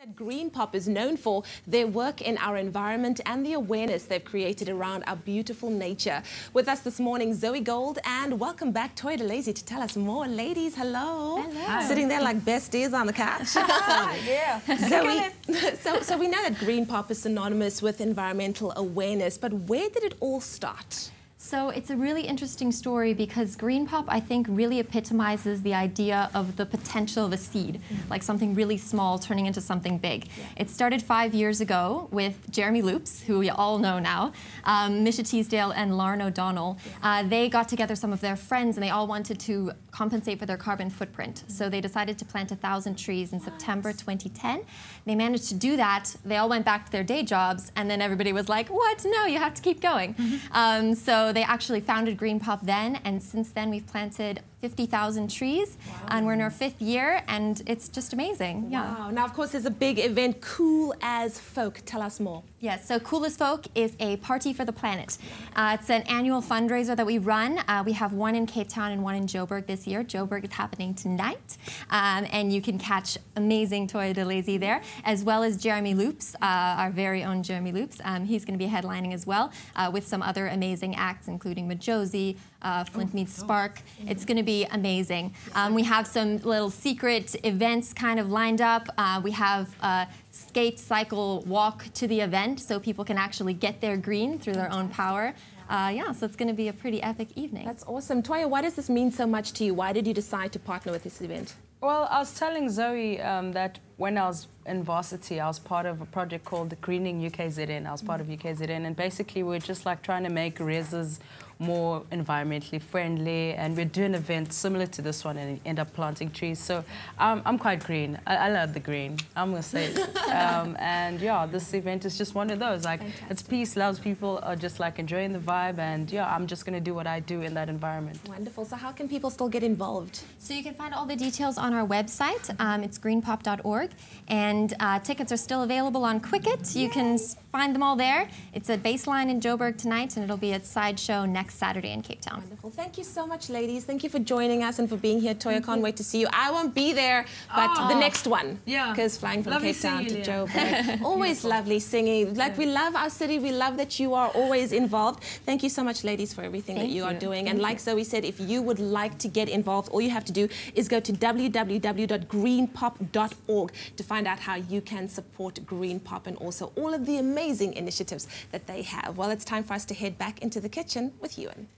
that Greenpop is known for their work in our environment and the awareness they've created around our beautiful nature. With us this morning, Zoe Gauld, and welcome back, Toya Delazy, to tell us more. Ladies, hello. Hello. Sitting there like besties on the couch. yeah. Zoe, so, so we know that Greenpop is synonymous with environmental awareness, but where did it all start? So it's a really interesting story because Greenpop, I think, really epitomizes the idea of the potential of a seed, mm -hmm. like something really small turning into something big. Yeah. It started five years ago with Jeremy Loops, who we all know now, um, Misha Teasdale, and Lauren O'Donnell. Yeah. Uh, they got together some of their friends and they all wanted to compensate for their carbon footprint. Mm -hmm. So they decided to plant a thousand trees in September 2010. They managed to do that. They all went back to their day jobs, and then everybody was like, "What? No, you have to keep going." Mm -hmm. um, so they actually founded Greenpop then, and since then we've planted 50,000 trees, wow. and we're in our fifth year, and it's just amazing. Yeah. Wow. Now, of course, there's a big event, Cool as Folk. Tell us more. Yes, so Cool as Folk is a party for the planet. Uh, it's an annual fundraiser that we run. Uh, we have one in Cape Town and one in Joburg this year. Joburg is happening tonight, um, and you can catch amazing Toya Delazy there, as well as Jeremy Loops, uh, our very own Jeremy Loops. Um, he's going to be headlining as well, uh, with some other amazing acts, including Majozi, uh, Flint Meets Spark. It's going to be amazing. Um, we have some little secret events kind of lined up. Uh, we have uh, skate, cycle, walk to the event so people can actually get their green through their own power. Uh, yeah, so it's going to be a pretty epic evening. That's awesome. Toya, why does this mean so much to you? Why did you decide to partner with this event? Well, I was telling Zoe um, that when I was in varsity, I was part of a project called the Greening UKZN. I was part of UKZN, and basically we're just like trying to make reses more environmentally friendly, and we're doing events similar to this one and end up planting trees. So um, I'm quite green. I, I, love the green. I'm gonna say it. Um, and yeah, this event is just one of those. Like Fantastic. it's peace, loves people are just like enjoying the vibe, and yeah, I'm just gonna do what I do in that environment. Wonderful. So how can people still get involved? So you can find all the details on our website. Um, it's greenpop.org, and uh, tickets are still available on Quicket. You Yay. can find them all there. It's at Baseline in Joburg tonight, and it'll be at Sideshow next Saturday in Cape Town. Wonderful. Thank you so much, ladies. Thank you for joining us and for being here. Toya, can't wait to see you. I won't be there, but oh. the next one. Yeah. Because flying from lovely Cape Town to Joburg. always lovely singing. Like, yeah. we love our city. We love that you are always involved. Thank you so much, ladies, for everything Thank that you, you, are doing. Thank and like. Zoe said, if you would like to get involved, all you have to do is go to www.greenpop.org to find out how you can support Greenpop and also all of the amazing initiatives that they have. Well, it's time for us to head back into the kitchen with Ewan.